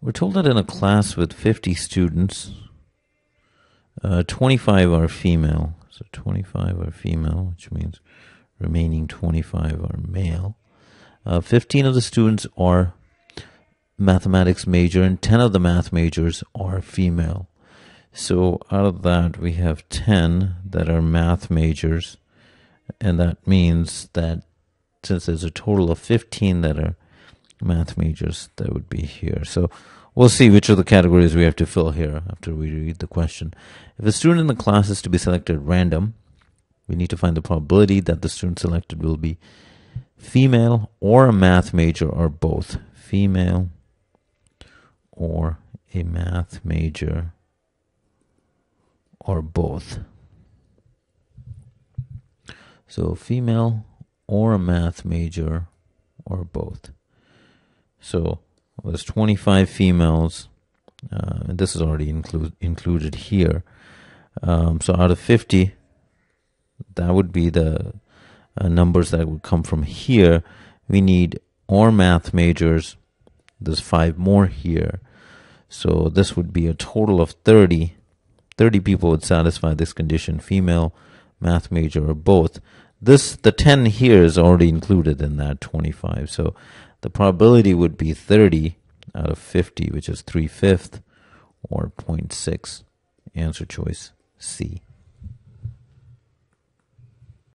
We're told that in a class with 50 students, uh, 25 are female. So 25 are female, which means remaining 25 are male. Uh, 15 of the students are mathematics major, and 10 of the math majors are female. So out of that, we have 10 that are math majors, and that means that since there's a total of 15 that are math majors, that would be here. So we'll see which of the categories we have to fill here after we read the question. If a student in the class is to be selected random, we need to find the probability that the student selected will be female or a math major or both. Female or a math major or both. So female or a math major or both. So there's 25 females. Uh, and this is already include, included here. Um, so out of 50, that would be the uh, numbers that would come from here. We need or math majors. There's five more here. So this would be a total of 30. 30 people would satisfy this condition, female, math major, or both. This, the 10 here is already included in that 25. So the probability would be 30 out of 50, which is 3 fifths or 0.6. Answer choice C.